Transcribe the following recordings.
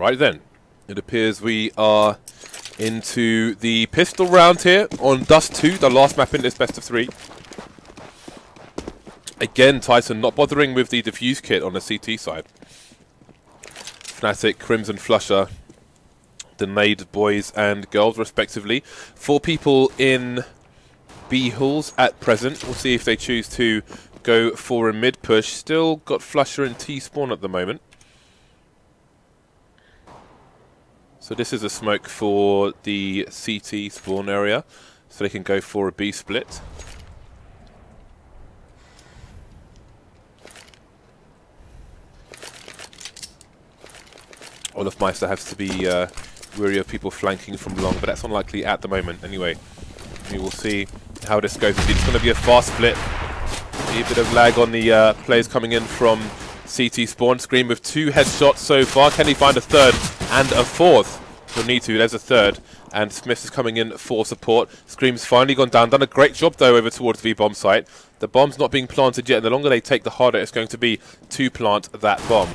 Right then, it appears we are into the pistol round here on Dust 2, the last map in this best of three. Again, Titan not bothering with the defuse kit on the CT side. Fnatic, Crimson flusha, the Nade boys and girls respectively. Four people in B halls at present. We'll see if they choose to go for a mid push. Still got flusha and T spawn at the moment. So this is a smoke for the CT spawn area, so they can go for a B split. All of Olofmeister has to be uh, wary of people flanking from long, but that's unlikely at the moment anyway. We will see how this goes. It's going to be a fast split. A bit of lag on the uh, players coming in from CT spawn. Scream with two headshots so far. Can he find a third and a fourth? He'll need to. There's a third. And Smith is coming in for support. Scream's finally gone down. Done a great job, though, over towards the bomb site. The bomb's not being planted yet, and the longer they take, the harder it's going to be to plant that bomb.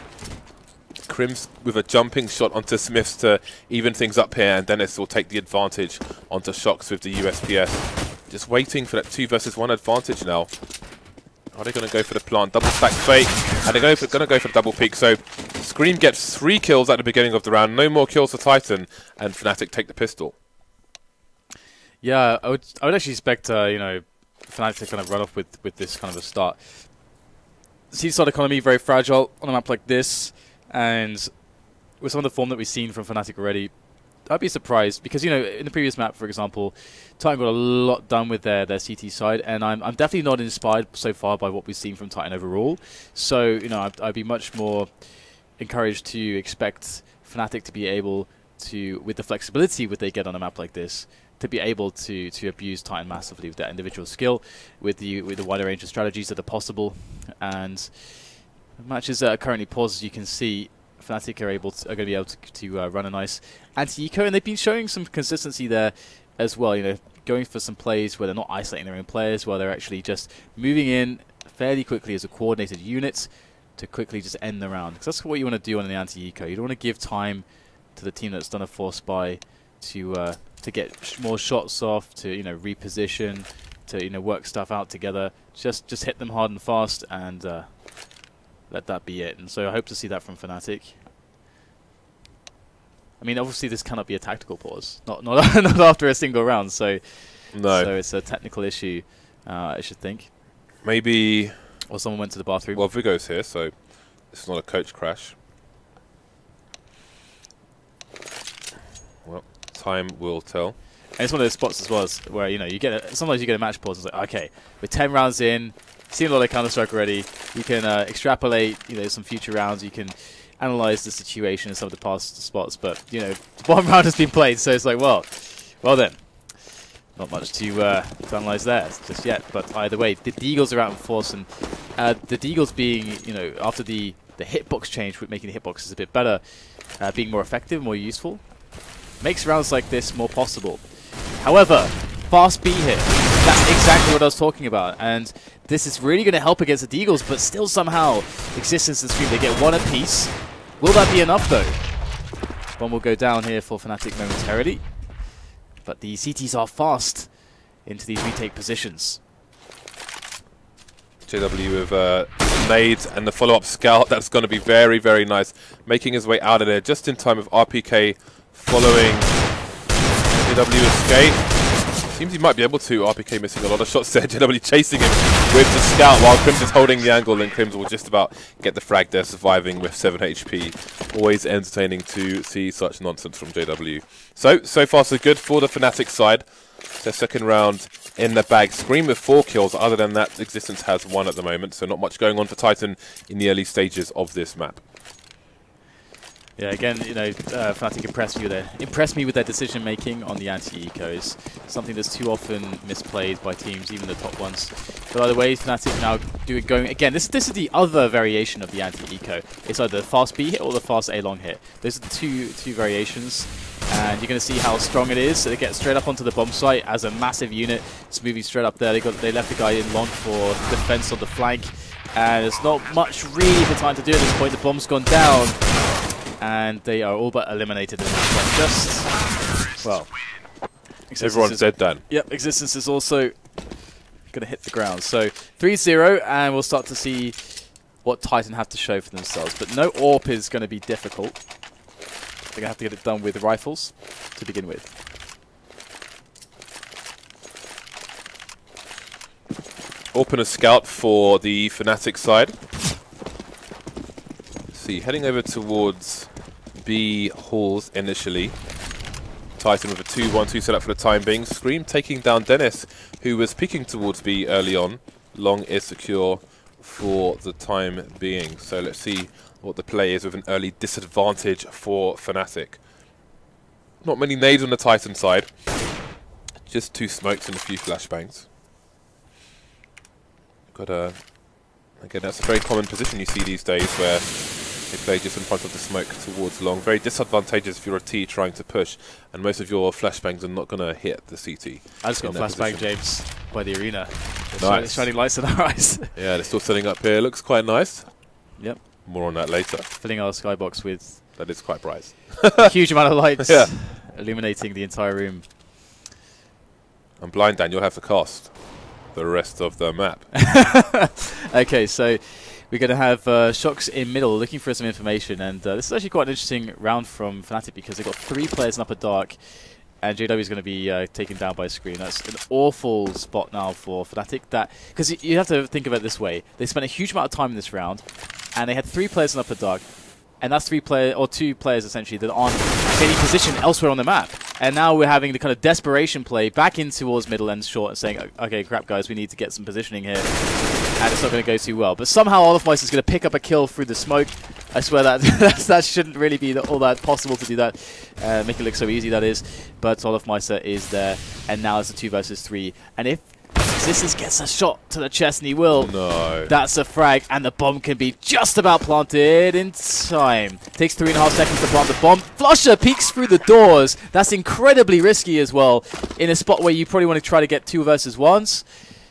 Krimz with a jumping shot onto Smiths to even things up here, and Dennis will take the advantage onto Shox with the USP-S. Just waiting for that two versus one advantage now. Are they going to go for the plant? Double stack fake, and they're going, to go for the double peek. So Scream gets three kills at the beginning of the round. No more kills for Titan, and Fnatic take the pistol. Yeah, I would I would actually expect uh, you know Fnatic to kind of run off with with this kind of a start. CT side economy very fragile on a map like this, and with some of the form that we've seen from Fnatic already, I'd be surprised because you know in the previous map, for example, Titan got a lot done with their their CT side, and I'm I'm definitely not inspired so far by what we've seen from Titan overall. So you know I'd, I'd be much more encouraged to expect Fnatic to be able to, with the flexibility that they get on a map like this, to be able to to abuse Titan massively with their individual skill, with the with the wider range of strategies that are possible, and matches that uh, are currently paused, as you can see, Fnatic are able to, are going to be able to, to uh, run a nice anti-eco, and they've been showing some consistency there as well. You know, going for some plays where they're not isolating their own players, where they're actually just moving in fairly quickly as a coordinated unit to quickly just end the round. Because that's what you want to do on an anti-eco. You don't want to give time to the team that's done a force buy to uh, to get sh more shots off, to you know reposition, to you know work stuff out together. Just just hit them hard and fast and. Uh, let that be it. And so I hope to see that from Fnatic. I mean, obviously this cannot be a tactical pause, not not not after a single round. So no, so it's a technical issue. Uh, I should think. Maybe. Or someone went to the bathroom. Well, vuggo's here, so it's not a coach crash. Well, time will tell. And it's one of those spots as well where you know you get a, sometimes you get a match pause. And it's like okay, we're ten rounds in, seen a lot of Counter Strike already. You can uh, extrapolate, you know, some future rounds. You can analyze the situation in some of the past spots. But you know, one round has been played, so it's like, well, well then, not much to, uh, to analyze there just yet. But either way, the Deagles are out in force, and uh, the Deagles being, you know, after the the hitbox change, making the hitboxes a bit better, uh, being more effective, more useful, makes rounds like this more possible. However, fast B hit. That's exactly what I was talking about. And this is really going to help against the Deagles, but still somehow Ex6TenZ and Scream, they get one apiece. Will that be enough, though? One will go down here for Fnatic momentarily. But the CTs are fast into these retake positions. JW with uh, nades and the follow-up scout. That's going to be very, very nice. Making his way out of there just in time with RPK following JW escape. Seems he might be able to. RPK missing a lot of shots there. JW chasing him with the scout while Krimz is holding the angle and Krimz will just about get the frag there, surviving with 7 HP. Always entertaining to see such nonsense from JW. So, so far so good for the Fnatic side. Their second round in the bag. Scream with four kills. Other than that, Ex6TenZ has one at the moment, so not much going on for Titan in the early stages of this map. Yeah, again, you know, uh, Fnatic impressed me with their impressed me with their decision making on the anti-ecos. Something that's too often misplayed by teams, even the top ones. But either way, Fnatic now doing it going again. This this is the other variation of the anti-eco. It's either the fast B hit or the fast A long hit. Those are the two two variations, and you're going to see how strong it is. So they get straight up onto the bomb site as a massive unit. It's moving straight up there. They got they left the guy in long for defense on the flank, and there's not much really for time to do at this point. The bomb's gone down and they are all but eliminated in this one. Just well, Everyone's dead, Dan. Yep, Ex6TenZ is also going to hit the ground. So 3-0, and we'll start to see what Titan have to show for themselves. But no AWP is going to be difficult. They're going to have to get it done with rifles to begin with. Open a scout for the Fnatic side. Let's see, heading over towards B halls initially. Titan with a 2-1-2 setup for the time being. Scream taking down Dennis, who was peeking towards B early on. Long is secure for the time being. So let's see what the play is with an early disadvantage for Fnatic. Not many nades on the Titan side. Just two smokes and a few flashbangs. Got a again. That's a very common position you see these days, where they play just in front of the smoke towards long. Very disadvantageous if you're a T trying to push, and most of your flashbangs are not going to hit the CT. I just got flashbang. James by the arena. Just Nice. Shining lights in our eyes. Yeah, they're still setting up here. Looks quite nice. yep. More on that later. Filling our skybox with That is quite bright. a huge amount of lights, Yeah. illuminating the entire room. I'm blind, Dan. You'll have to cast the rest of the map. okay, so we're going to have uh, Shox in middle looking for some information, and uh, this is actually quite an interesting round from Fnatic because they've got three players in upper dark, and JW is going to be uh, taken down by Scream. That's an awful spot now for Fnatic. That because you have to think of it this way: they spent a huge amount of time in this round, and they had three players in upper dark, and that's three players or two players essentially that aren't any position elsewhere on the map. And now we're having the kind of desperation play back in towards middle and short and saying, okay, crap, guys, we need to get some positioning here. And it's not going to go too well. But somehow Olofmeister is going to pick up a kill through the smoke. I swear that that shouldn't really be all that possible to do that. Uh, make it look so easy, that is. But Olofmeister is there. And now it's a 2 versus 3. And if Ex6TenZ gets a shot to the chest, and he will, No. that's a frag, and the bomb can be just about planted in time. Takes three and a half seconds to plant the bomb. Flusha peeks through the doors. That's incredibly risky as well, in a spot where you probably want to try to get two versus ones.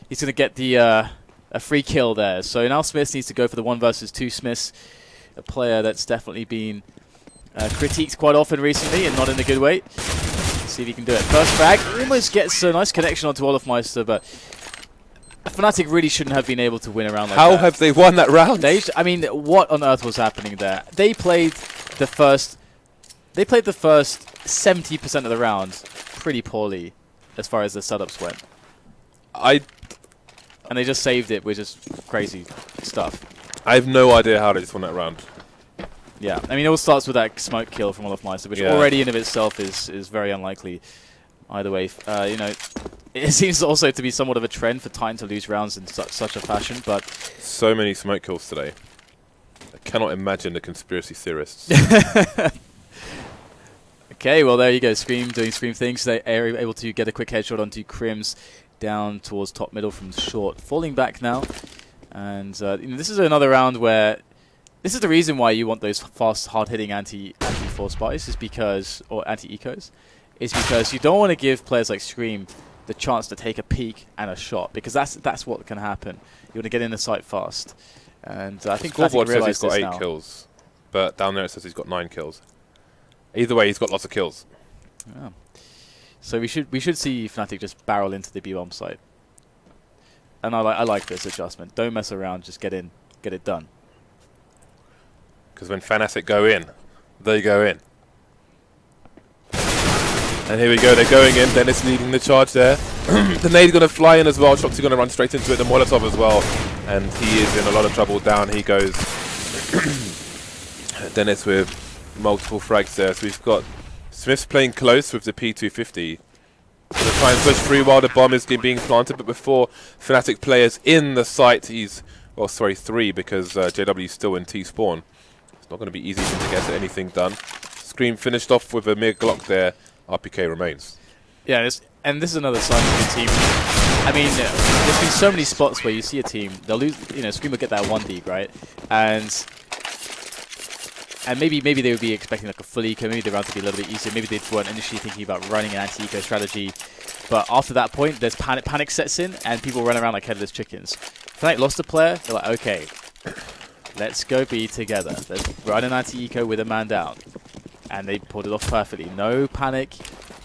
He's going to get the uh, a free kill there. So now Smith needs to go for the one versus two. Smith's a player that's definitely been uh, critiqued quite often recently, and not in a good way. See if he can do it. First frag almost gets a nice connection onto Olofmeister, but Fnatic really shouldn't have been able to win around like How that. have they won that round? They, I mean, what on earth was happening there? They played the first, they played the first seventy percent of the round pretty poorly, as far as the setups went, I and they just saved it with just crazy stuff. I have no idea how they just won that round. Yeah, I mean, it all starts with that smoke kill from Olofmeister, which Yeah. already in of itself is is very unlikely. Either way, uh, you know, it seems also to be somewhat of a trend for Titan to lose rounds in such such a fashion, but So many smoke kills today. I cannot imagine the conspiracy theorists. Okay, well there you go. Scream doing Scream things. They are able to get a quick headshot onto Krimz down towards top middle from short. Falling back now. And uh, you know, this is another round where this is the reason why you want those fast, hard-hitting anti anti force buys is because or anti ecos is because you don't want to give players like Scream the chance to take a peek and a shot because that's that's what can happen. You want to get in the sight fast. And uh, I think Scoreboard says he's got eight now. kills, but down there it says he's got nine kills. Either way, he's got lots of kills. Yeah. So we should we should see Fnatic just barrel into the B bomb site. And I like I like this adjustment. Don't mess around. Just get in, get it done. Because when Fnatic go in, they go in. And here we go, they're going in. Dennis leading the charge there. the nade's going to fly in as well. Shoxy going to run straight into it. The Molotov as well. And he is in a lot of trouble. Down he goes. Dennis with multiple frags there. So we've got Smith's playing close with the P250. Going to try and push through while the bomb is being planted. But before Fnatic players in the site, he's, well, sorry, three because uh, JW is still in T-spawn. It's not going to be easy to get anything done. Scream finished off with a mere Glock there. RPK remains. Yeah, and this is another sign of the team. I mean, there's been so many spots where you see a team they'll lose. You know, Scream will get that one deep right, and and maybe maybe they would be expecting like a full eco. Maybe the round would be a little bit easier. Maybe they weren't initially thinking about running an anti-eco strategy. But after that point, there's panic panic sets in, and people run around like headless chickens. Fnatic lost a player. They're like, okay, let's go B together. Let's run an anti-eco with a man down. And they pulled it off perfectly. No panic.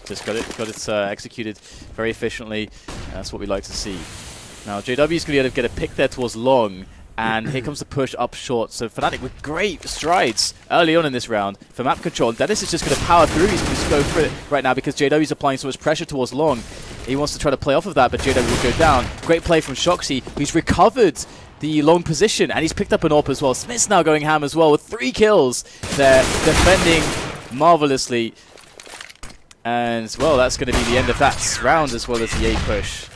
Just got it got it uh, executed very efficiently. that's what we like to see. Now JW is going to be able to get a pick there towards long. And here comes the push up short. So Fnatic with great strides early on in this round for map control. Dennis is just going to power through. He's going to go for it right now because JW is applying so much pressure towards long. He wants to try to play off of that, but JW will go down. Great play from Shoxy, who's recovered the long position, and he's picked up an AWP as well. Smith's now going ham as well with three kills. They're defending marvelously. And, well, that's going to be the end of that round as well as the A push.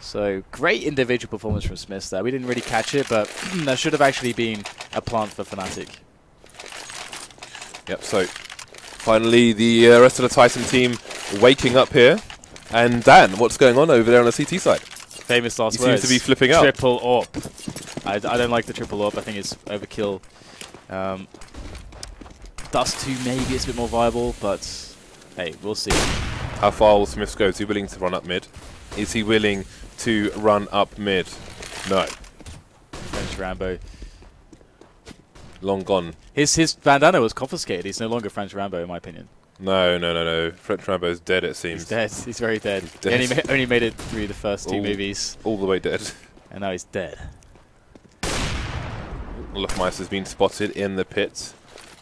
So, great individual performance from Smith there. We didn't really catch it, but that should have actually been a plant for Fnatic. Yep, so finally the uh, rest of the Titan team waking up here. And Dan, what's going on over there on the CT side? Famous last he words. seems to be flipping out. Triple AWP. I, I don't like the triple AWP. I think it's overkill. Um, Dust 2 maybe it's a bit more viable, but hey, we'll see. How far will Smith go? Is he willing to run up mid? Is he willing to run up mid? No. French Rambo. Long gone. His his bandana was confiscated. He's no longer French Rambo, in my opinion. No, no, no, no. French Rambo's dead, it seems. He's dead. He's very dead. He's dead. He only, ma only made it through the first two All- movies, All the way dead. and now he's dead. Olofmeister has been spotted in the pit.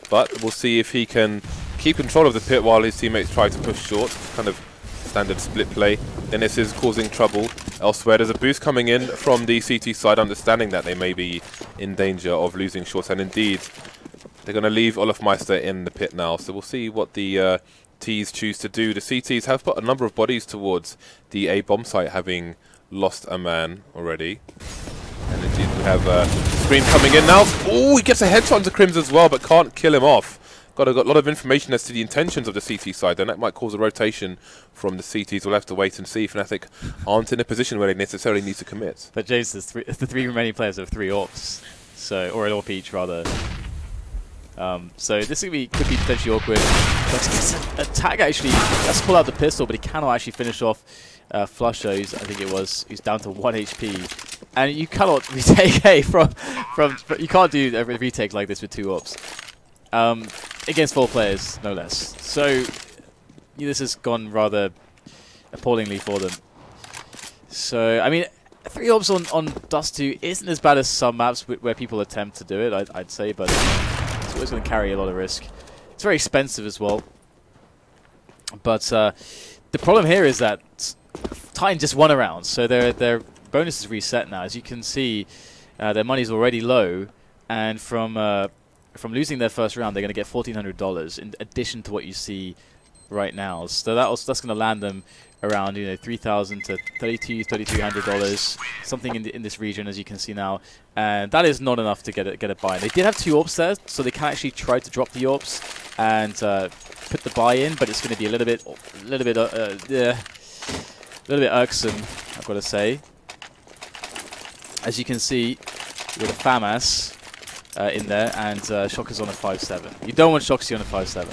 But we'll see if he can keep control of the pit while his teammates try to push short. Kind of standard split play. Dennis is causing trouble elsewhere. There's a boost coming in from the CT side, understanding that they may be in danger of losing short. And indeed, they're going to leave Olofmeister in the pit now. So we'll see what the uh, Ts choose to do. The CTs have put a number of bodies towards the A bomb site, having lost a man already. And have uh, Scream coming in now. Oh, he gets a headshot into Krimz as well, but can't kill him off. Got a, got a lot of information as to the intentions of the CT side, then that might cause a rotation from the CTs. We'll have to wait and see. Fnatic aren't in a position where they necessarily need to commit. But James, there's three, the three remaining players have three AWPs, so or an AWP each rather. Um, so this could be could be potentially awkward. It's a, a tag actually. Let's pull out the pistol, but he cannot actually finish off uh, I think it was. Who's down to one HP, and you cannot retake A from from. You can't do a retake like this with two ops. Um, against four players, no less. So yeah, this has gone rather appallingly for them. So I mean, three AWPs on on Dust 2 isn't as bad as some maps where people attempt to do it. I'd, I'd say, but it's always going to carry a lot of risk. It's very expensive as well. But uh, the problem here is that Titan just won a round, so their their bonus is reset now. As you can see, uh, their money's already low, and from uh, from losing their first round, they're going to get fourteen hundred dollars in addition to what you see right now. So that was, that's going to land them around you know three thousand to thirty-two, thirty-three hundred dollars, something in the, in this region, as you can see now, and that is not enough to get it get a buy. They did have two AWPs there, so they can actually try to drop the AWPs and uh, put the buy in, but it's going to be a little bit, a little bit, uh, uh, a little bit irksome, I've got to say. As you can see, with a FAMAS uh, in there, and uh, Shocker's on a 5-7. You don't want Shoxy on a 5-7.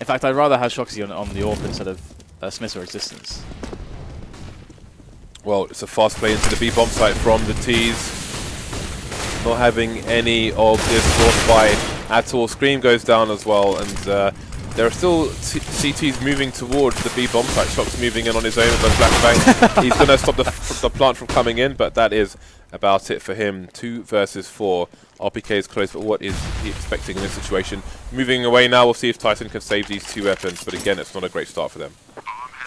In fact, I'd rather have Shoxy on, on the AWP instead of uh, Smith or Ex6TenZ. Well, it's a fast play into the B bomb site from the T's. Not having any of this force fight at all. Scream goes down as well, and uh, there are still t CTs moving towards the B bomb site. Shox's moving in on his own with a flashbang. He's going to stop the, the plant from coming in, but that is about it for him. Two versus four. RPK is close, but what is he expecting in this situation? Moving away now, we'll see if Titan can save these two weapons, but again, it's not a great start for them.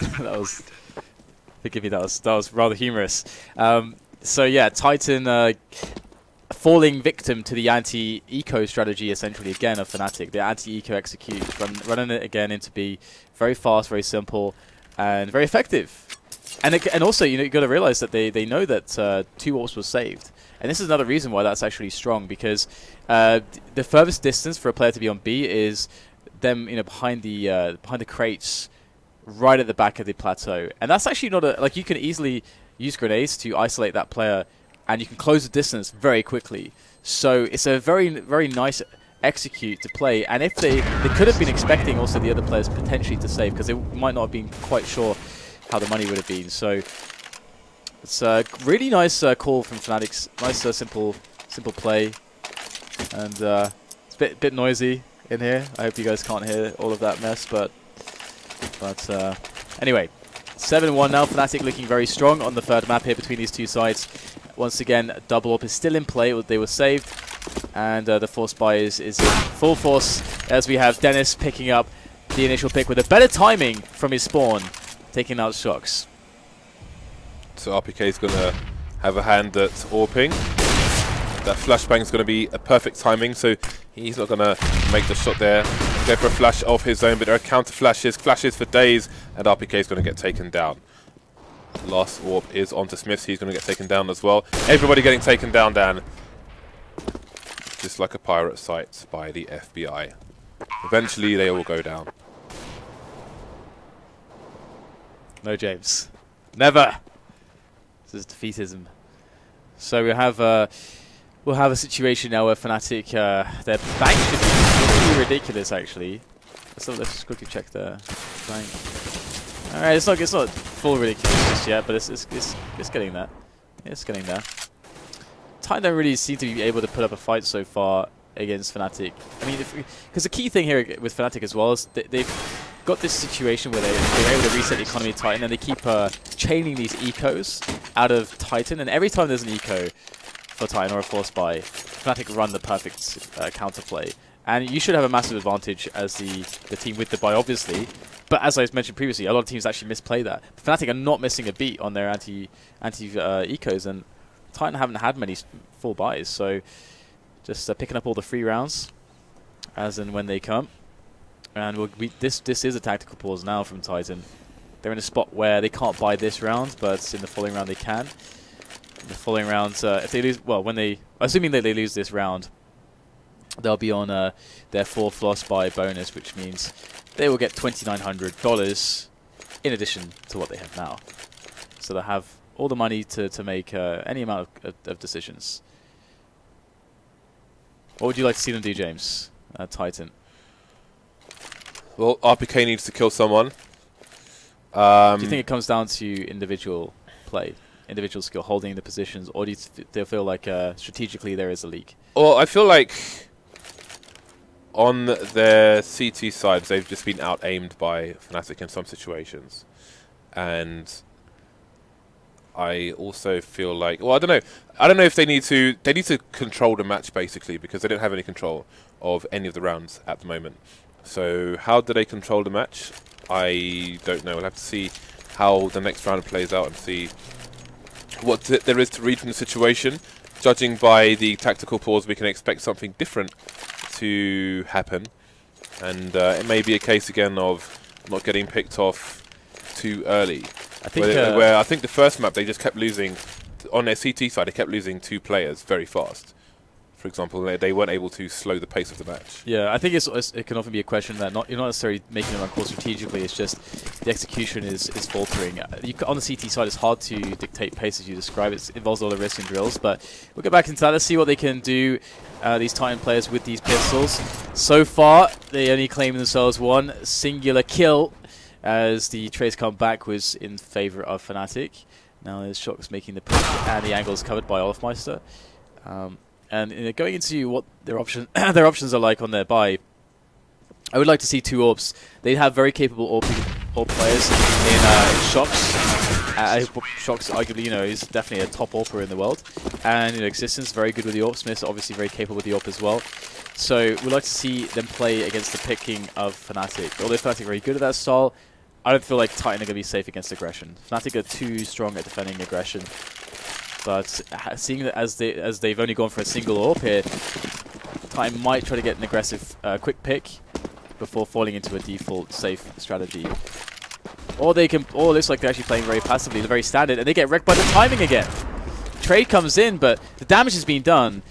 that was, forgive me, that was that was rather humorous. Um, so yeah, Titan uh, falling victim to the anti-eco strategy, essentially again of Fnatic. The anti-eco execute, run, running it again into B, very fast, very simple, and very effective. And it, and also, you know, you got to realize that they they know that uh, two AWPs was saved. And this is another reason why that's actually strong because uh, the furthest distance for a player to be on B is them, you know, behind the uh, behind the crates, right at the back of the plateau. And that's actually not a like you can easily use grenades to isolate that player, and you can close the distance very quickly. So it's a very very nice execute to play. And if they they could have been expecting also the other players potentially to save because they might not have been quite sure how the money would have been. So it's a really nice uh, call from Fnatic's. Nice, uh, simple, simple play, and uh, it's a bit bit noisy in here. I hope you guys can't hear all of that mess, but but uh, anyway, 7-1 now. Fnatic looking very strong on the third map here between these two sides. Once again, double up is still in play. They were saved, and uh, the force buy is, is full force as we have Dennis picking up the initial pick with a better timing from his spawn, taking out Shox. So RPK is going to have a hand at AWPing. That flashbang is going to be a perfect timing, so he's not going to make the shot there. Go for a flash off his own, but there are counter flashes, flashes for days, and RPK is going to get taken down. Last warp is onto Smith. he's going to get taken down as well. Everybody getting taken down, Dan. Just like a pirate site by the FBI. Eventually they all go down. No, James. Never! This is defeatism. So we have uh, we'll have a situation now where Fnatic, uh, their bank should be really ridiculous actually. So let's just quickly check the bank. Alright, it's not it's not full ridiculous just yet, but it's it's it's, it's getting there. It's getting there. Titan don't really seem to be able to put up a fight so far against Fnatic. I mean, because the key thing here with Fnatic as well is they, they've got this situation where they, they're able to reset the economy of Titan and they keep uh, chaining these ecos out of Titan. And every time there's an eco for Titan or a force buy, Fnatic run the perfect uh, counterplay. And you should have a massive advantage as the, the team with the buy, obviously. But as I mentioned previously, a lot of teams actually misplay that. Fnatic are not missing a beat on their anti anti uh, ecos, and Titan haven't had many full buys. So just uh, picking up all the free rounds as and when they come. And we'll, we, this this is a tactical pause now from Titan. They're in a spot where they can't buy this round, but in the following round they can. In the following round, uh, if they lose, well, when they, assuming that they lose this round, they'll be on uh, their fourth loss buy bonus, which means they will get $2,900 in addition to what they have now. So they'll have all the money to, to make uh, any amount of, of, of decisions. What would you like to see them do, James? Uh, Titan. Well, RPK needs to kill someone. Um, do you think it comes down to individual play, individual skill, holding the positions, or do you feel like uh, strategically there is a leak? Well, I feel like on their CT sides, they've just been out-aimed by Fnatic in some situations. And I also feel like, well, I don't know. I don't know if they need to. They need to control the match basically because they don't have any control of any of the rounds at the moment. So how do they control the match? I don't know. We'll have to see how the next round plays out and see what th there is to read from the situation. Judging by the tactical pause, we can expect something different to happen. And uh, it may be a case again of not getting picked off too early. I think where, uh, where I think the first map they just kept losing on their CT side. They kept losing two players very fast for example, they, weren't able to slow the pace of the match. Yeah, I think it's, it's, it can often be a question that not you're not necessarily making the right call strategically. It's just the execution is is faltering. You, on the CT side, it's hard to dictate pace as you describe. It involves a lot of risk and drills, but we'll get back into that. Let's see what they can do. Uh, these Titan players with these pistols. So far, they only claim themselves one singular kill, as the trace come back was in favour of Fnatic. Now there's Shox making the pick, and the angle is covered by Olofmeister. Um, and you know, going into what their option their options are like on their buy, I would like to see two AWPs. They have very capable AWP, AWP players in uh, Shox. Uh, Shox arguably, you know, is definitely a top AWPer in the world. And in Ex6TenZ, very good with the AWP. Smith, obviously very capable with the AWP as well. So we'd like to see them play against the picking of Fnatic. Although Fnatic are very good at that style, I don't feel like Titan are going to be safe against aggression. Fnatic are too strong at defending aggression. But seeing that as they as they've only gone for a single AWP here, Titan might try to get an aggressive uh, quick pick before falling into a default safe strategy. Or they can, or it looks like they're actually playing very passively, they're very standard, and they get wrecked by the timing again. Trade comes in, but the damage has been done.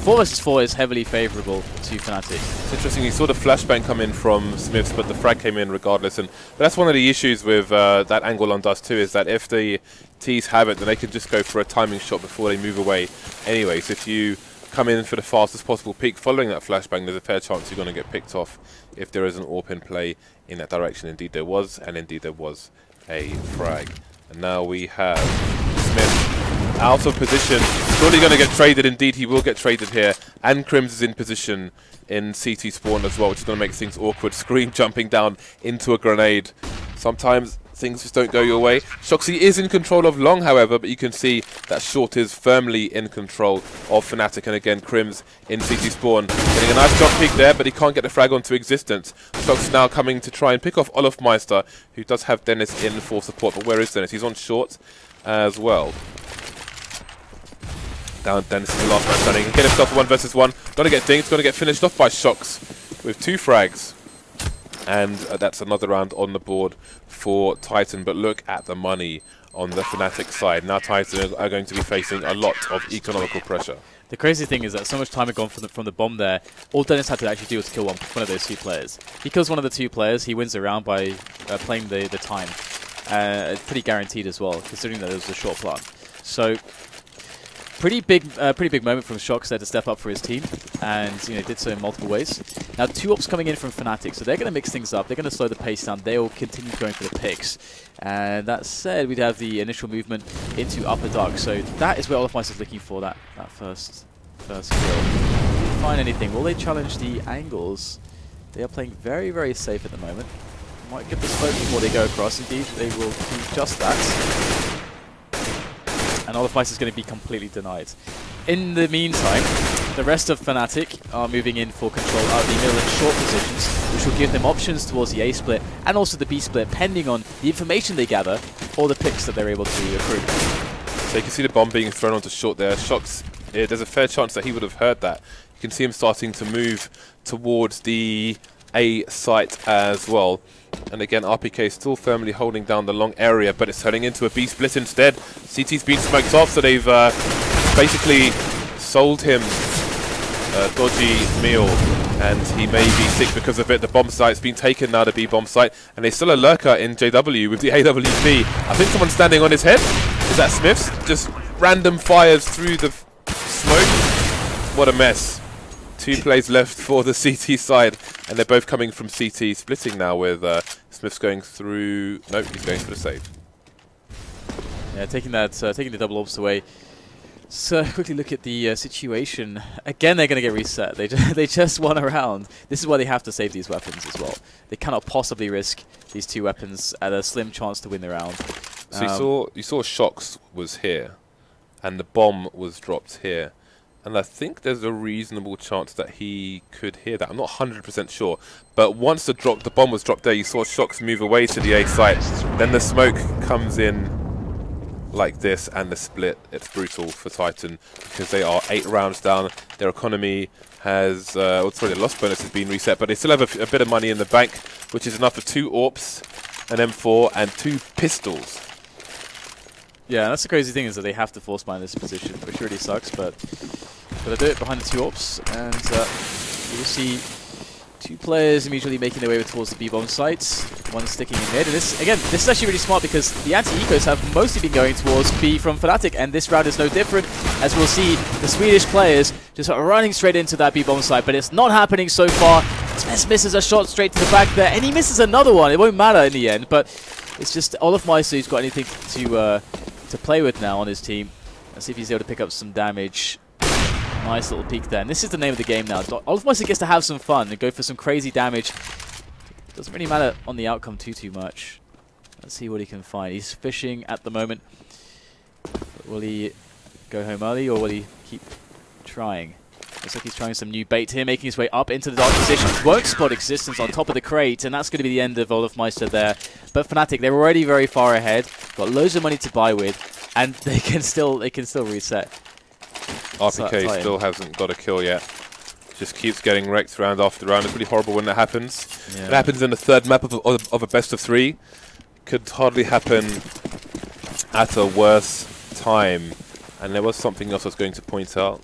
4 versus 4 is heavily favourable to Fnatic. It's interesting, you saw the flashbang come in from Smiths, but the frag came in regardless. And that's one of the issues with uh, that angle on Dust 2, is that if the T's have it, then they can just go for a timing shot before they move away anyway. So if you come in for the fastest possible peak following that flashbang, there's a fair chance you're going to get picked off if there is an AWP in play in that direction. Indeed there was, and indeed there was a frag. And now we have Smith out of position. Surely going to get traded. Indeed, he will get traded here. And Krimz is in position in CT spawn as well, which is going to make things awkward. Scream jumping down into a grenade. Sometimes things just don't go your way. Shoxy is in control of Long, however, but you can see that Short is firmly in control of Fnatic. And again, Krimz in CT spawn. Getting a nice jump peek there, but he can't get the frag onto Ex6TenZ. Shox now coming to try and pick off Olofmeister, who does have Dennis in for support. But where is Dennis? He's on Short as well. Down Dennis is the last man standing. Get himself one versus one. Gonna get dinged, gonna get finished off by Shox with two frags. And uh, that's another round on the board for Titan. But look at the money on the Fnatic side. Now Titan are going to be facing a lot of economical pressure. The crazy thing is that so much time had gone from the, from the bomb there. All Dennis had to actually do was kill one, one of those two players. He kills one of the two players, he wins the round by uh, playing the, the time. Uh, pretty guaranteed as well, considering that it was a short plant. So pretty big, uh, pretty big moment from Shox there to step up for his team, and you know did so in multiple ways. Now two ops coming in from Fnatic, so they're going to mix things up. They're going to slow the pace down. They'll continue going for the picks. And that said, we'd have the initial movement into upper dark. So that is where Olofmeister is looking for that that first first kill. Find anything? Will they challenge the angles? They are playing very very safe at the moment. Might get the smoke before they go across. Indeed, they will do just that and Olofmeister is going to be completely denied. In the meantime, the rest of Fnatic are moving in for control of the middle and short positions, which will give them options towards the A split and also the B split, pending on the information they gather or the picks that they're able to accrue. So you can see the bomb being thrown onto short there. Shox's, yeah, there's a fair chance that he would have heard that. You can see him starting to move towards the A site as well. And again, RPK is still firmly holding down the long area, but it's turning into a B split instead. CT's been smoked off, so they've uh, basically sold him a dodgy meal, and he may be sick because of it. The bomb site's been taken now, the B bomb site, and there's still a lurker in JW with the AWP. I think someone's standing on his head. Is that Smiths? Just random fires through the smoke. What a mess. Two plays left for the CT side, and they're both coming from CT, splitting now with uh, Smith's going through... Nope, he's going for the save. Yeah, taking that, uh, taking the double ops away. So quickly look at the uh, situation. Again, they're going to get reset. They just, they just won a round. This is why they have to save these weapons as well. They cannot possibly risk these two weapons at a slim chance to win the round. So um, you saw you saw Shox was here, and the bomb was dropped here. And I think there's a reasonable chance that he could hear that. I'm not 100% sure. But once the drop, the bomb was dropped there, you saw Shox move away to the A site. Then the smoke comes in like this and the split. It's brutal for Titan because they are eight rounds down. Their economy has, uh, well, sorry, the loss bonus has been reset, but they still have a, a bit of money in the bank, which is enough for two AWPs, an M4, and two pistols. Yeah, that's the crazy thing is that they have to force mine this position, which really sucks, but Gotta do it behind the two ops, and uh, you'll see two players immediately making their way towards the B-bomb site. One sticking in mid, and this, again, this is actually really smart because the anti-ecos have mostly been going towards B from Fnatic, and this round is no different, as we'll see the Swedish players just running straight into that B-bomb site, but it's not happening so far. Smith misses a shot straight to the back there, and he misses another one. It won't matter in the end, but it's just Olofmeister who's got anything to uh, to play with now on his team. Let's see if he's able to pick up some damage. Nice little peek there. And this is the name of the game now. Olofmeister gets to have some fun and go for some crazy damage. Doesn't really matter on the outcome too, too much. Let's see what he can find. He's fishing at the moment. But will he go home early or will he keep trying? Looks like he's trying some new bait here, making his way up into the dark position. Won't spot Ex6TenZ on top of the crate, and that's going to be the end of Olofmeister there. But Fnatic, they're already very far ahead, got loads of money to buy with, and they can still they can still reset. RPK still hasn't got a kill yet. Just keeps getting wrecked round after round. It's really horrible when that happens. Yeah. It happens in the third map of, of, of a best of three. Could hardly happen at a worse time. And there was something else I was going to point out.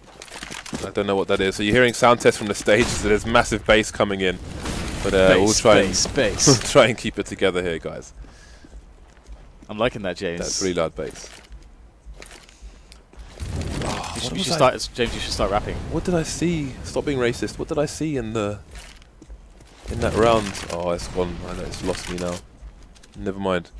I don't know what that is. So you're hearing sound tests from the stage, so there's massive bass coming in. But uh, bass, we'll try bass, and bass. try and keep it together here, guys. I'm liking that, James. That's really loud bass. You should, you should start, James. You should start rapping. What did I see? Stop being racist. What did I see in the in that round? Oh, it's gone. I know it's lost me now. Never mind.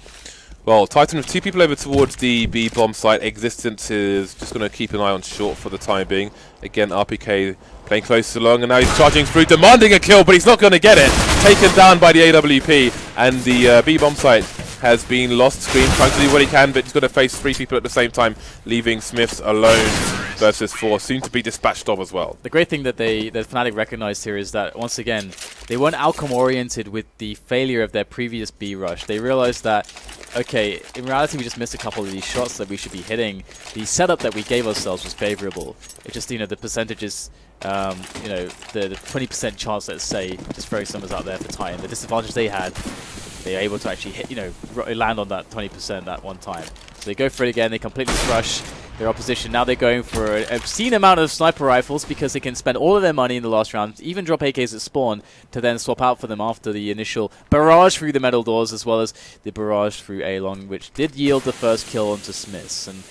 Well, Titan with two people over towards the B bomb site. Ex6TenZ is just going to keep an eye on short for the time being. Again, RPK playing close along, and now he's charging through, demanding a kill, but he's not going to get it. Taken down by the AWP, and the uh, B bomb site has been lost. Scream trying to do what he can, but he's going to face three people at the same time, leaving Smiths alone versus four, soon to be dispatched of as well. The great thing that they that Fnatic recognized here is that once again they weren't outcome oriented with the failure of their previous B rush. They realized that okay, in reality we just missed a couple of these shots that we should be hitting. The setup that we gave ourselves was favorable. It just you know the percentages. Um, you know, the 20% chance, let's say, just throwing numbers out there for Titan, the disadvantage they had, they are able to actually hit, you know, land on that 20% that one time. So they go for it again, they completely crush their opposition. Now they're going for an obscene amount of sniper rifles because they can spend all of their money in the last round, even drop AKs at spawn, to then swap out for them after the initial barrage through the metal doors, as well as the barrage through A-Long, which did yield the first kill onto Smiths. And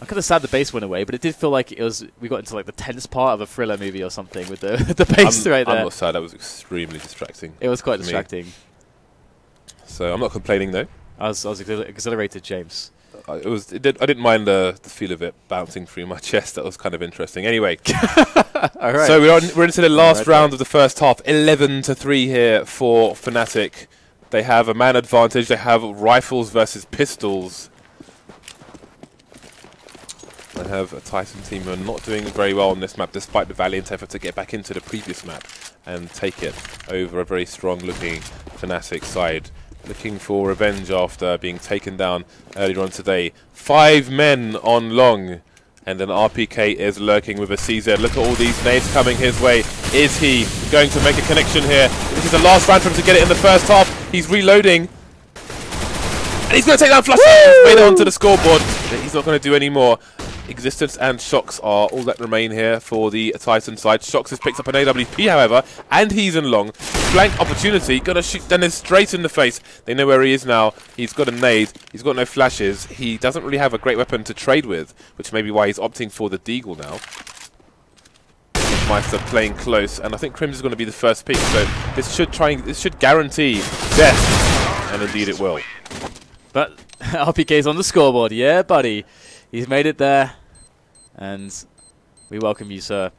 I could have sad the base went away, but it did feel like it was we got into like the tense part of a thriller movie or something with the the base I'm, right there. I'm not sad. That was extremely distracting. It was quite distracting. Me. So I'm not complaining though. I was, I was exhilarated, James. I, it was. It did, I didn't mind the, the feel of it bouncing through my chest. That was kind of interesting. Anyway, all right. So we're on, we're into the last right round of the first half. Eleven to three here for Fnatic. They have a man advantage. They have rifles versus pistols. They have a Titan team who are not doing very well on this map, despite the valiant effort to get back into the previous map and take it over a very strong-looking Fnatic side looking for revenge after being taken down earlier on today. Five men on long. And an RPK is lurking with a CZ. Look at all these nades coming his way. Is he going to make a connection here? This is the last round for him to get it in the first half. He's reloading. And he's going to take down Flush. Made it onto the scoreboard. He's not going to do any more. Ex6TenZ and Shox are all that remain here for the Titan side. Shox has picked up an AWP, however, and he's in long. Flank opportunity, gonna shoot Dennis straight in the face. They know where he is now. He's got a nade, he's got no flashes. He doesn't really have a great weapon to trade with, which may be why he's opting for the Deagle now. Meister playing close, and I think Krimz is going to be the first pick, so this should try this should guarantee death, and indeed it will. But RPK's on the scoreboard, yeah, buddy. He's made it there, and we welcome you, sir.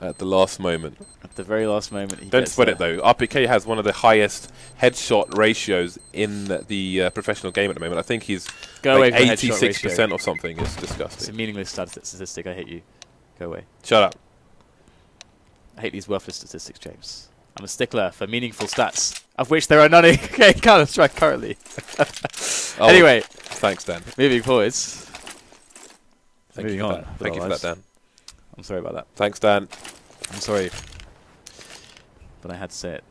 At the last moment. At the very last moment. Don't sweat there. it though. RPK has one of the highest headshot ratios in the uh, professional game at the moment. I think he's Go like 86% or something. It's disgusting. It's a meaningless statistic. I hate you. Go away. Shut up. I hate these worthless statistics, James. I'm a stickler for meaningful stats, of which there are none in Counter Strike currently. oh, anyway, thanks, Dan. Moving forwards. Thank moving you on. Thank you for that, Dan. I'm sorry about that. Thanks, Dan. I'm sorry, but I had to say it.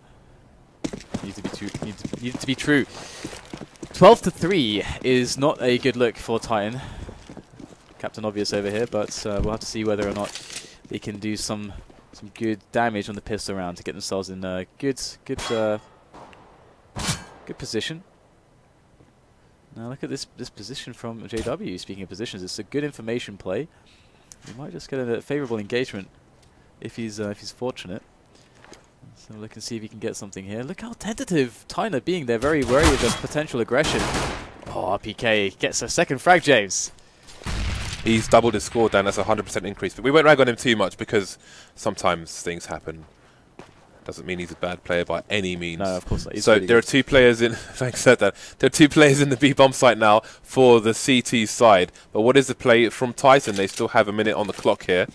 Needs to be true. Needs to, needs to be true. 12 to three is not a good look for Titan. Captain Obvious over here, but uh, we'll have to see whether or not they can do some some good damage on the pistol round to get themselves in a good good uh, good position. Now look at this this position from JW. Speaking of positions, it's a good information play. We might just get a favourable engagement if he's uh, if he's fortunate. So look and see if he can get something here. Look how tentative Titan being there, very wary of the potential aggression. Oh, RPK gets a second frag, James. He's doubled his score down. That's a 100% increase. But we won't rag on him too much because sometimes things happen. Doesn't mean he's a bad player by any means. No, of course not. He's so really there good. are two players in. thanks, said that. There are two players in the B bomb site now for the CT side. But what is the play from Titan? They still have a minute on the clock here.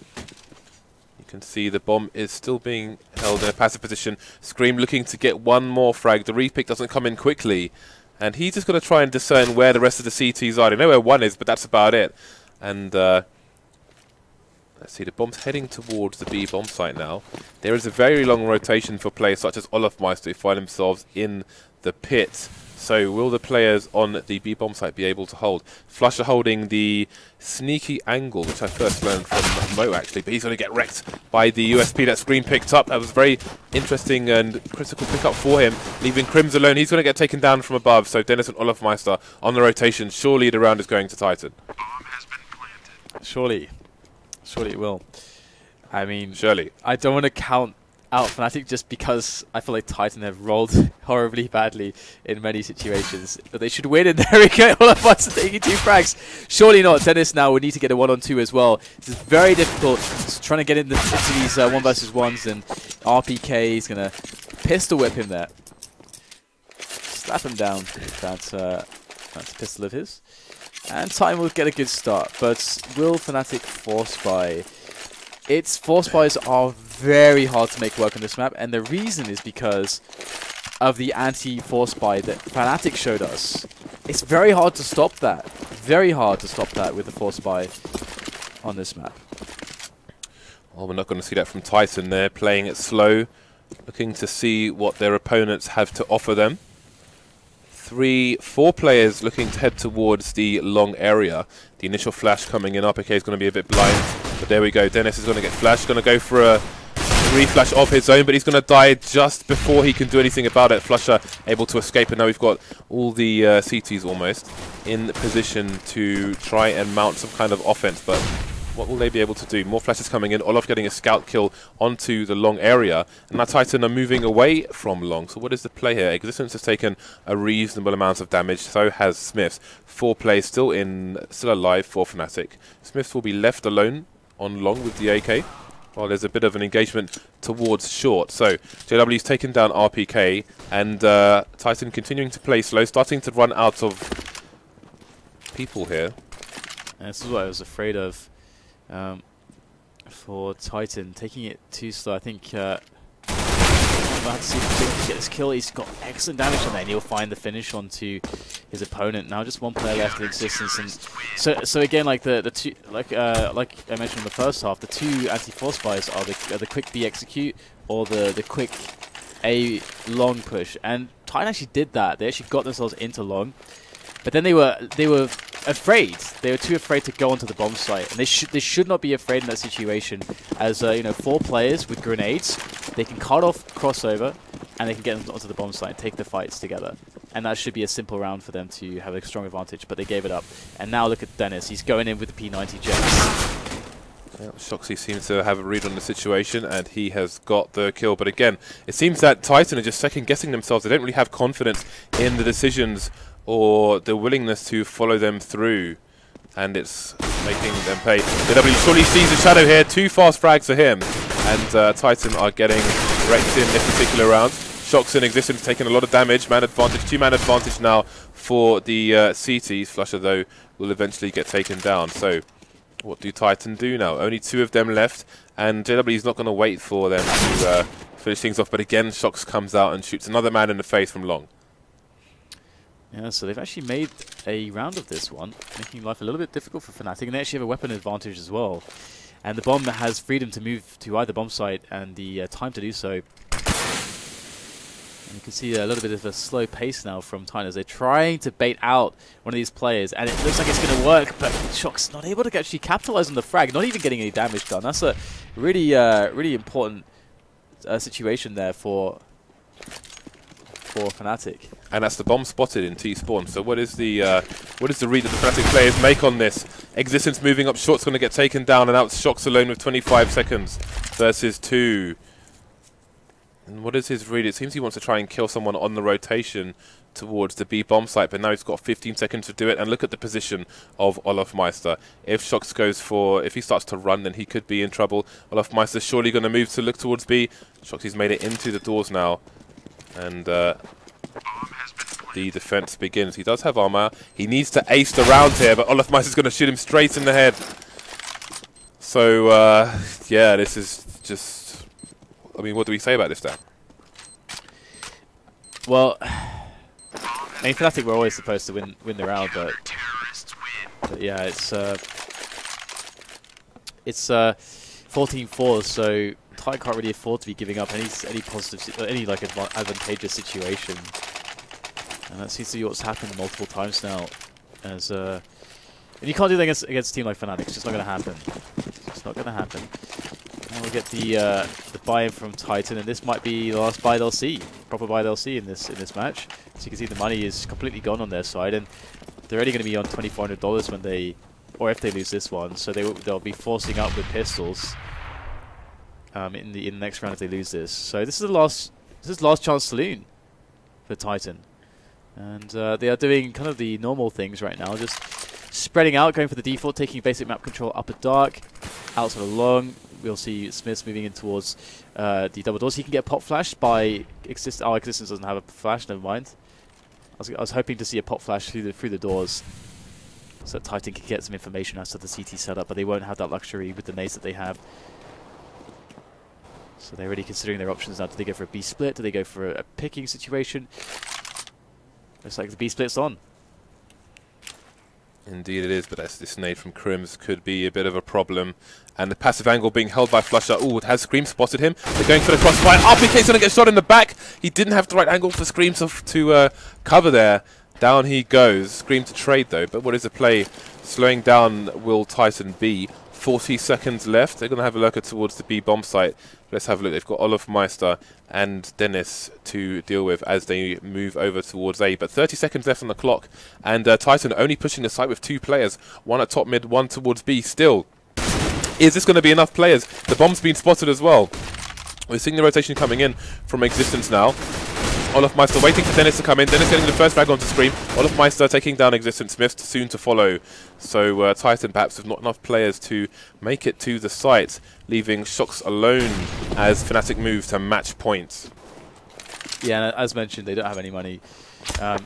You can see the bomb is still being held in a passive position. Scream looking to get one more frag. The repick doesn't come in quickly. And he's just going to try and discern where the rest of the CTs are. They know where one is, but that's about it. And uh, let's see, the bomb's heading towards the B bomb site now. There is a very long rotation for players such as Olofmeister who find themselves in the pit. So will the players on the B bomb site be able to hold? Flusha holding the sneaky angle, which I first learned from Mo actually, but he's going to get wrecked by the USP that Scream picked up. That was very interesting and critical pickup for him, leaving Krimz alone. He's going to get taken down from above, so Dennis and Olofmeister on the rotation. Surely the round is going to Titan. Surely. Surely it will. I mean, surely. I don't want to count out Fnatic just because I feel like Titan have rolled horribly badly in many situations. But they should win, and there we go. All of us taking two frags. Surely not. Dennis now would need to get a one on two as well. This is very difficult. Just trying to get into, these uh, one versus ones, and RPK is gonna pistol whip him there. Slap him down. That's uh, that's a pistol of his. And Titan will get a good start, but will Fnatic force buy? Its force buys are very hard to make work on this map, and the reason is because of the anti-force buy that Fnatic showed us. It's very hard to stop that. Very hard to stop that with the force buy on this map. Well, we're not going to see that from Titan. They're playing it slow, looking to see what their opponents have to offer them. Three, four players looking to head towards the long area. The initial flash coming in, RPK is going to be a bit blind. But there we go. Dennis is going to get flashed. Going to go for a reflash of his own, but he's going to die just before he can do anything about it. Flusha able to escape, and now we've got all the uh, CTs almost in position to try and mount some kind of offense. But what will they be able to do? More flashes coming in. Olof getting a scout kill onto the long area. And now Titan are moving away from long. So what is the play here? Ex6TenZ has taken a reasonable amount of damage. So has SmithZz. Four plays still in, still alive for Fnatic. SmithZz will be left alone on long with the AK. Well, there's a bit of an engagement towards short. So JW's taken down RPK. And uh, Titan continuing to play slow. Starting to run out of people here. And this is what I was afraid of um, for Titan. Taking it too slow, I think uh, if he get this kill. He's got excellent damage on there, and he'll find the finish onto his opponent. Now just one player left in existence, and so so again, like the the two, like uh, like I mentioned in the first half, the two anti-force buys are the are the quick B execute or the the quick A long push, and Titan actually did that. They actually got themselves into long. But then they were they were afraid. They were too afraid to go onto the bomb site, and they should they should not be afraid in that situation. As uh, you know, four players with grenades, they can cut off crossover, and they can get onto the bomb site and take the fights together. And that should be a simple round for them to have a strong advantage. But they gave it up. And now look at Dennis. He's going in with the P90 Gems. Yeah, Shoxy seems to have a read on the situation, and he has got the kill. But again, it seems that Titan are just second-guessing themselves. They don't really have confidence in the decisions or the willingness to follow them through. And it's making them pay. JW surely sees the shadow here. Two fast frags for him. And uh, Titan are getting wrecked in this particular round. Shox in Ex6TenZ, taking a lot of damage. Man advantage, two-man advantage now for the uh, CTs. Flusha, though, will eventually get taken down. So, what do Titan do now? Only two of them left, and JW is not going to wait for them to uh, finish things off. But again, Shox comes out and shoots another man in the face from long. Yeah, so they've actually made a round of this one, making life a little bit difficult for Fnatic, and they actually have a weapon advantage as well. And the bomb has freedom to move to either bomb site and the uh, time to do so. And you can see a little bit of a slow pace now from as they're trying to bait out one of these players, and it looks like it's going to work, but Shox's not able to actually capitalize on the frag, not even getting any damage done. That's a really, uh, really important uh, situation there for for Fnatic. And that's the bomb spotted in T-spawn. So what is the uh, what is the read that the Fnatic players make on this? Ex6TenZ moving up short's going to get taken down, and out Shox alone with 25 seconds versus two. And what is his read? It seems he wants to try and kill someone on the rotation towards the B bomb site, but now he's got 15 seconds to do it. And look at the position of Olofmeister. If Shox goes for, if he starts to run, then he could be in trouble. Olofmeister surely going to move to look towards B. Shox, he's made it into the doors now. And uh, the defense begins. He does have armor. He needs to ace the round here, but Olofmeister is going to shoot him straight in the head. So, uh, yeah, this is just... I mean, what do we say about this, Dan? Well, I mean, Fnatic were always supposed to win win the round, but, but yeah, it's uh, it's uh, 14-4, so Ty can't really afford to be giving up any any positive, any like adva advantageous situation, and that seems to be what's happened multiple times now. As uh, and you can't do that against against a team like Fnatic. It's just not going to happen. It's not going to happen. And we'll get the uh, the buy-in from Titan, and this might be the last buy they'll see, proper buy they'll see in this in this match. So you can see the money is completely gone on their side, and they're only going to be on $2,400 when they, or if they lose this one. So they they'll be forcing up with pistols. um, in the in the next round if they lose this. So this is the last this is last chance saloon for Titan, and uh, they are doing kind of the normal things right now, just spreading out, going for the default, taking basic map control upper dark, outside of long. We'll see SmithZz moving in towards uh, the double doors. He can get pop flash by exist. Our oh, existence doesn't have a flash. Never mind. I was, I was hoping to see a pop flash through the through the doors so Titan can get some information as to the CT setup, but they won't have that luxury with the nades that they have. So they're already considering their options now. Do they go for a B split? Do they go for a, a picking situation? Looks like the B split's on. Indeed it is, but that's this nade from Krimz could be a bit of a problem. And the passive angle being held by flusha. Oh, it has Scream spotted him? They're going for the crossfire. RPK's going to get shot in the back. He didn't have the right angle for Scream to, to uh, cover there. Down he goes. Scream to trade though, but what is the play? Slowing down will Titan be. 40 seconds left. They're going to have a look towards the B bomb site. Let's have a look. They've got Olofmeister and Dennis to deal with as they move over towards A. But 30 seconds left on the clock. And uh, Titan only pushing the site with two players. One at top mid, one towards B. Still, is this going to be enough players? The bomb's been spotted as well. We're seeing the rotation coming in from Ex6TenZ now. Olofmeister waiting for Dennis to come in. Dennis getting the first frag onto Scream. olofmeister taking down Ex6TenZ SmithZz soon to follow. So uh, Titan perhaps with not enough players to make it to the site, leaving Shox alone as Fnatic move to match points. Yeah, as mentioned, they don't have any money. Um,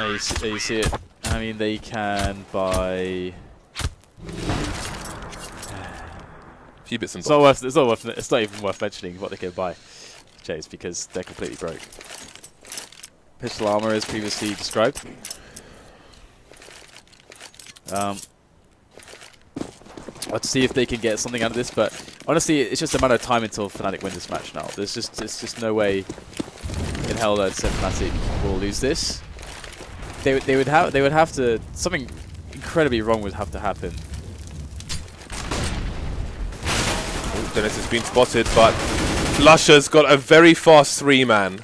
you, see, you see it. I mean, they can buy few bits and it's not worth. It's not worth. It's not even worth mentioning what they can buy, Chase, because they're completely broke. Pistol armor, as previously described. Um, let's see if they can get something out of this, but honestly, it's just a matter of time until Fnatic win this match now. There's just, there's just no way in hell that Fnatic will lose this. They, would they would have, they would have to, something incredibly wrong would have to happen Dennis has been spotted, but flusha's got a very fast three-man.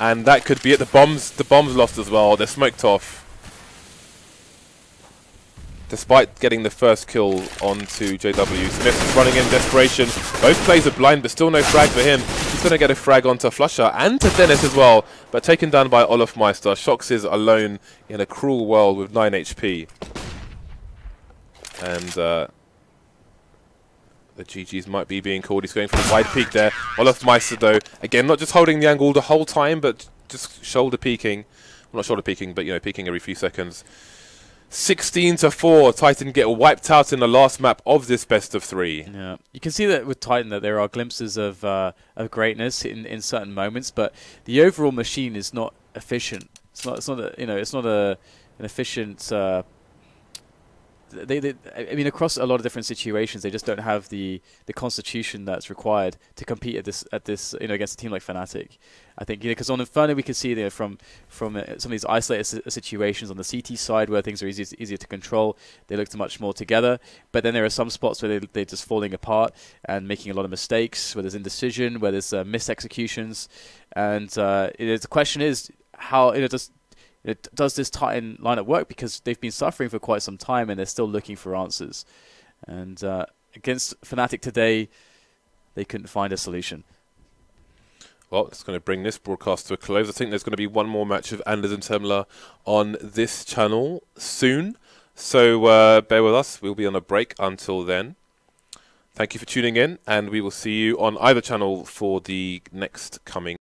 And that could be it. The bombs, the bombs lost as well. They're smoked off. Despite getting the first kill onto JW, SmithZz is running in desperation. Both plays are blind, but still no frag for him. He's going to get a frag onto Flusha and to Dennis as well, but taken down by olofmeister. Shox is alone in a cruel world with 9 HP. And uh, the GGs might be being called. He's going for the wide peak there. olofmeister, though, again, not just holding the angle the whole time, but just shoulder peeking. Well, not shoulder peeking, but, you know, peeking every few seconds. 16 to 4. Titan get wiped out in the last map of this best of three. Yeah, you can see that with Titan that there are glimpses of uh, of greatness in, in certain moments, but the overall machine is not efficient. It's not. It's not. A, you know. It's not a an efficient uh, they, they, I mean, across a lot of different situations, they just don't have the, the constitution that's required to compete at this at this you know against a team like Fnatic. I think you know because on Inferno we can see know, from from uh, some of these isolated situations on the CT side where things are easier easier to control, they look much more together. But then there are some spots where they they're just falling apart and making a lot of mistakes, where there's indecision, where there's uh, missed executions, and uh, the question is how you know does it, does this Titan lineup work? Because they've been suffering for quite some time and they're still looking for answers. And uh, against Fnatic today, they couldn't find a solution. Well, it's going to bring this broadcast to a close. I think there's going to be one more match of Anders and Temla on this channel soon. So uh, bear with us. We'll be on a break until then. Thank you for tuning in, and we will see you on either channel for the next coming.